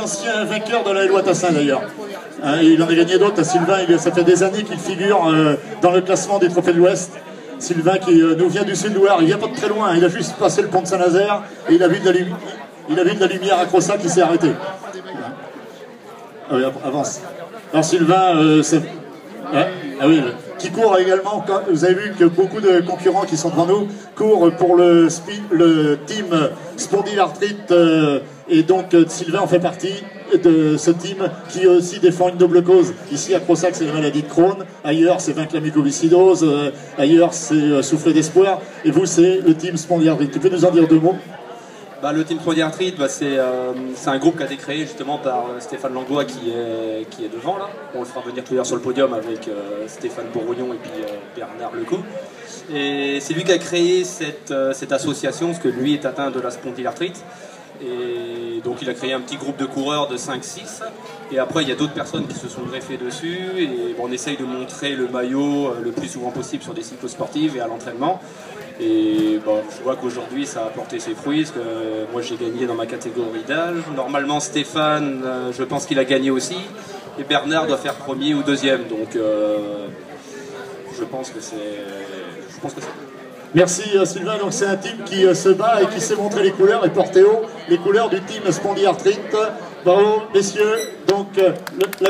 ancien vainqueur de la loi Tassin d'ailleurs. Hein, il en a gagné d'autres. Sylvain, ça fait des années qu'il figure euh, dans le classement des trophées de l'Ouest. Sylvain qui euh, nous vient du sud-ouest, il vient pas de très loin, il a juste passé le pont de Saint-Nazaire et il a vu de la, lumière à Crossa qui s'est arrêté. Ah avance. Alors Sylvain, euh, ah oui, qui court également, vous avez vu que beaucoup de concurrents qui sont devant nous courent pour le, team Spondylarthrite et donc euh, Sylvain en fait partie de ce team qui aussi défend une double cause. Ici à Crossac c'est la maladie de Crohn, ailleurs c'est vaincre la mucoviscidose, euh, ailleurs c'est euh, souffler d'espoir, et vous c'est le team Spondyarthrite. Tu peux nous en dire deux mots? Bah, le team Spondyarthrite, bah, c'est un groupe qui a été créé justement par Stéphane Langlois qui est, qui est devant là. On le fera venir tout à l'heure sur le podium avec Stéphane Bourgoignon et puis Bernard Lecou. Et c'est lui qui a créé cette, cette association, parce que lui est atteint de la spondylarthrite. Et donc il a créé un petit groupe de coureurs de 5-6. Et après, il y a d'autres personnes qui se sont greffées dessus. Et on essaye de montrer le maillot euh, le plus souvent possible sur des cycles sportifs et à l'entraînement. Et bon, je vois qu'aujourd'hui, ça a porté ses fruits. Parce que euh, moi, j'ai gagné dans ma catégorie d'âge. Normalement, Stéphane, euh, je pense qu'il a gagné aussi. Et Bernard doit faire premier ou deuxième. Donc, je pense que c'est. Je pense que. Merci Sylvain, donc c'est un team qui se bat et qui sait montrer les couleurs et porter haut les couleurs du team Spondyarthrite. Bravo messieurs, donc euh, la